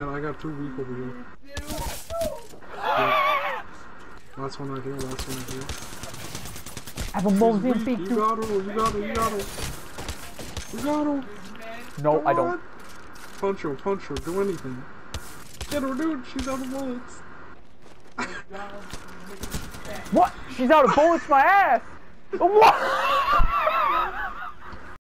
And I got two weak over here. Yeah. Last one right here, last one right here. I have a Mozambique. feet. You got him. you got him. you got him. You got him. No, Come I don't. Punch her, punch her, do anything. Get her, dude, she's out of bullets. What? She's out of bullets my ass! What?